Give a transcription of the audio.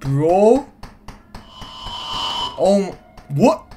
Bro. Oh, what?